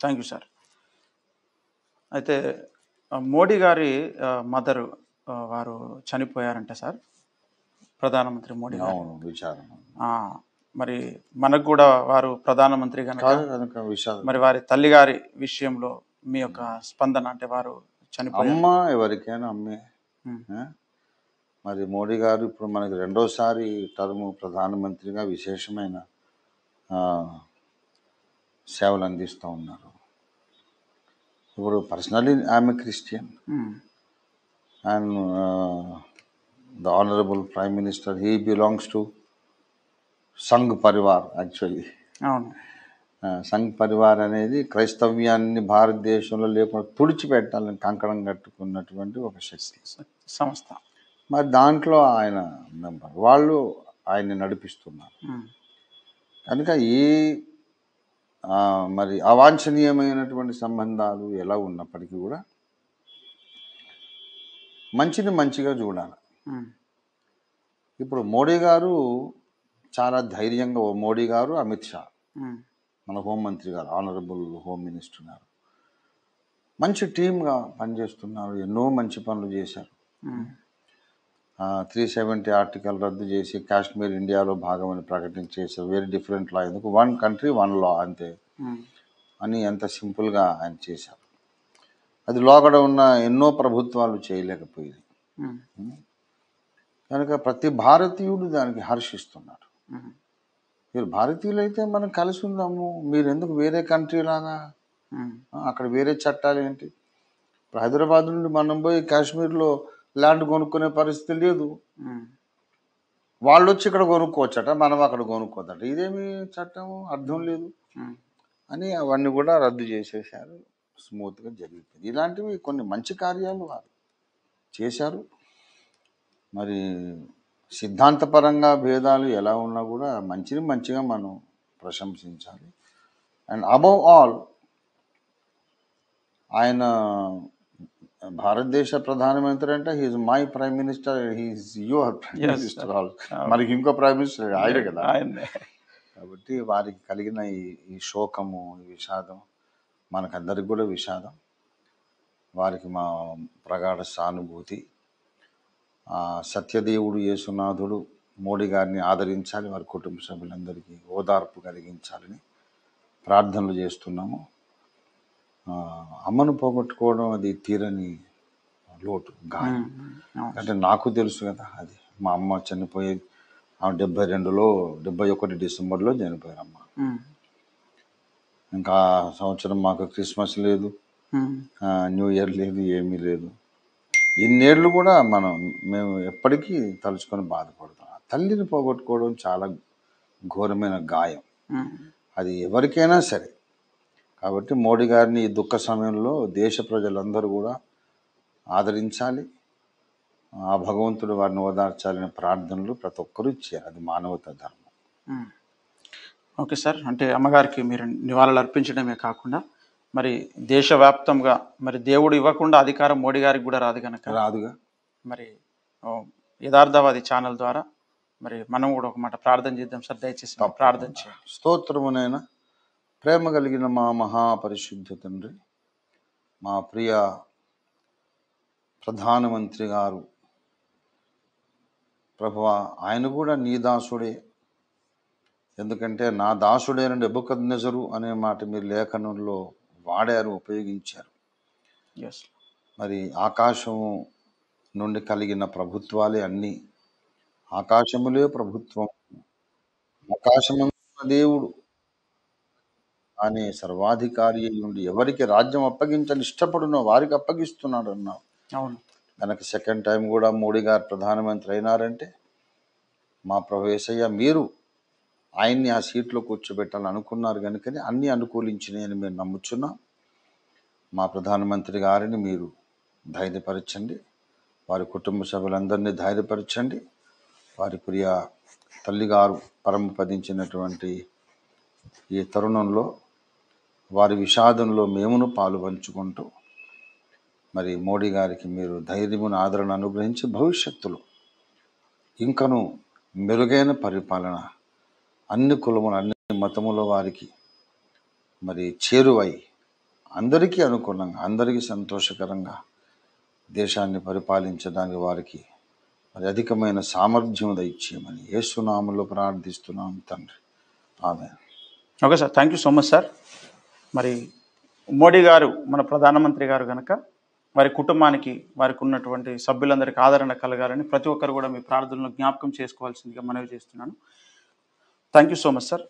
Thank you sir. అయితే మోడీ గారి mother వారు చనిపోయారంట సార్. ప్రధానమంత్రి మోడీ గారు. అవును విచారం ఆ, మరి మనకు కూడా వారు ప్రధానమంత్రి మరి వారి తల్లి గారి విషయంలో మీ యొక్క స్పందన అంటే వారు చనిపోయారు. అమ్మ ఎవరికైనా అమ్మే? మరి మోడీ గారు ఇప్పుడు మనకి రెండోసారి టర్మ్ ప్రధానమంత్రిగా విశేషమైన సేవలు అందిస్తూ ఉన్నారు. ఇప్పుడు పర్సనలీ ఆమె Christian. And the honourable prime minister he belongs to Sangh Parivar actually అవును. సంఘ్ పరివార్ అనేది క్రైస్తవ్యాన్ని భారతదేశంలో లేకుండా తుడిచిపెట్టాలని కంకణం కట్టుకున్నటువంటి ఒక శక్తి. సంస్థ. మరి దాంట్లో ఆయన మెంబర్. వాళ్ళు ఆయన్ని నడిపిస్తున్నారు. ఉమ్, కనుక ఈ మరి అవాంఛనీయమైనటువంటి సంబంధాలు ఎలా ఉన్నప్పటికీ కూడా మంచిని మంచిగా చూడాలి. ఇప్పుడు మోడీ గారు చాలా ధైర్యంగా మోడీ గారు అమిత్ షా మన హోంమంత్రి గారు ఆనరబుల్ హోమ్ మినిస్టర్ గారు. మంచి టీమ్గా పనిచేస్తున్నారు ఎన్నో మంచి పనులు చేశారు. త్రీ సెవెంటీ ఆర్టికల్ రద్దు చేసి కాశ్మీర్ ఇండియాలో భాగమని ప్రకటించేసారు వెరీ డిఫరెంట్ లా ఎందుకు? వన్ కంట్రీ వన్ లా అంతే. అని ఎంత సింపుల్గా ఆయన చేశారు. అది లోగడ ఉన్న ఎన్నో ప్రభుత్వాలు చేయలేకపోయింది ఉమ్, కనుక ప్రతి భారతీయుడు దానికి హర్షిస్తున్నాడు. మీరు భారతీయులు అయితే మనం కలిసి ఉందాము. మీరు ఎందుకు వేరే కంట్రీ లాగా? అక్కడ వేరే చట్టాలు ఏంటి? ఇప్పుడు హైదరాబాద్ నుండి మనం పోయి కాశ్మీర్లో ల్యాండ్ కొనుక్కునే పరిస్థితి లేదు. వాళ్ళు వచ్చి ఇక్కడ కొనుక్కోవచ్చట మనం అక్కడ కొనుక్కోదట ఇదేమి చట్టం అర్థం లేదు. అని అవన్నీ కూడా రద్దు చేసేసారు స్మూత్గా జరిగిపోయింది. ఇలాంటివి కొన్ని మంచి కార్యాలు వారు చేశారు. మరి సిద్ధాంతపరంగా భేదాలు ఎలా ఉన్నా కూడా మంచిని మంచిగా మనం ప్రశంసించాలి. అండ్ అబవ్ ఆల్ ఆయన భారతదేశ ప్రధానమంత్రి అంటే he's my prime minister he's your prime minister also. మనకి ఇంకో ప్రైమ్ మినిస్టర్ ఆయనే కదా. ఆయన్నే. కాబట్టి వారికి కలిగిన ఈ ఈ శోకము ఈ విషాదం మనకందరికి కూడా విషాదం. వారికి మా ప్రగాఢ సానుభూతి. సత్యదేవుడు యేసునాథుడు మోడీ గారిని ఆదరించాలి వారి కుటుంబ సభ్యులందరికీ ఓదార్పు కలిగించాలని ప్రార్థనలు చేస్తున్నాము. అమ్మను పోగొట్టుకోవడం అది తీరని లోటు గాయం. అంటే నాకు తెలుసు కదా అది. మా అమ్మ చనిపోయేది ఆమె డెబ్బై రెండులో డెబ్బై ఒకటి డిసెంబర్లో చనిపోయారు అమ్మ ఉమ్, ఇంకా సంవత్సరం మాకు క్రిస్మస్ లేదు. న్యూ ఇయర్ లేదు ఏమీ లేదు. ఇన్నేళ్ళు కూడా మనం మేము ఎప్పటికీ తలుచుకొని బాధపడతాం. తల్లిని పోగొట్టుకోవడం చాలా ఘోరమైన గాయం. అది ఎవరికైనా సరే. కాబట్టి మోడీ గారిని ఈ దుఃఖ సమయంలో దేశ ప్రజలందరూ కూడా ఆదరించాలి. ఆ భగవంతుడు వారిని ఓదార్చాలనే ప్రార్థనలు ప్రతి ఒక్కరూ చేయాలి అది మానవతా ధర్మం. Okay sir. అంటే అమ్మగారికి మీరు నివాళులు అర్పించడమే కాకుండా మరి దేశవ్యాప్తంగా మరి దేవుడు ఇవ్వకుండా అధికారం మోడీ గారికి కూడా రాదు కనుక రాదుగా? మరి యథార్థవాది ఛానల్ ద్వారా మరి మనం కూడా ఒక మాట ప్రార్థన చేద్దాం సార్. దయచేసి ప్రార్థన చేయండి. స్తోత్రమునైనా ప్రేమ కలిగిన మా మహాపరిశుద్ధ తండ్రి మా ప్రియ ప్రధానమంత్రి గారు ప్రభువా ఆయన కూడా నీ దాసుడే. ఎందుకంటే నా దాసుడైన నెబుకద్నెజరు అనే మాట మీరు లేఖనంలో వాడారు ఉపయోగించారు. మరి ఆకాశం నుండి కలిగిన ప్రభుత్వాలే అన్నీ. ఆకాశములే ప్రభుత్వం. ఆకాశమందున్న దేవుడు. అనే సర్వాధికారి ఉండి ఎవరికి రాజ్యం అప్పగించని ఇష్టపడునో వారికి అప్పగిస్తున్నాడు అన్నావు. అవును. కనుక సెకండ్ టైం కూడా మోడీ గారు ప్రధానమంత్రి అయినారంటే మా ప్రభు మీరు ఆయన్ని ఆ సీట్లో కూర్చోబెట్టాలని అనుకున్నారు కనుకని అన్నీ అనుకూలించినాయని మేము నమ్ముచున్నాం. మా ప్రధానమంత్రి గారిని మీరు ధైర్యపరచండి. వారి కుటుంబ సభ్యులందరినీ ధైర్యపరచండి. వారి ప్రియ తల్లిగారు పరమపదించినటువంటి ఈ తరుణంలో వారి విషాదంలో మేమును పాలు పంచుకుంటూ మరి మోడీ గారికి మీరు ధైర్యమును ఆదరణ అనుగ్రహించి భవిష్యత్తులో ఇంకను మెరుగైన పరిపాలన అన్ని కులములు అన్ని మతముల వారికి మరి చేరువై అందరికీ అనుకూలంగా అందరికీ సంతోషకరంగా దేశాన్ని పరిపాలించడానికి వారికి మరి అధికమైన సామర్థ్యం దయచేయమని యేసునామంలో ప్రార్థిస్తున్నాం తండ్రి. ఆమె okay sir thank you so much sir. మరి మోడీ గారు మన ప్రధానమంత్రి గారు కనుక వారి కుటుంబానికి వారికి ఉన్నటువంటి సభ్యులందరికీ ఆదరణ కలగాలని ప్రతి ఒక్కరు కూడా మీ ప్రార్థనలు జ్ఞాపకం చేసుకోవాల్సిందిగా మనవి చేస్తున్నాను. Thank you so much sir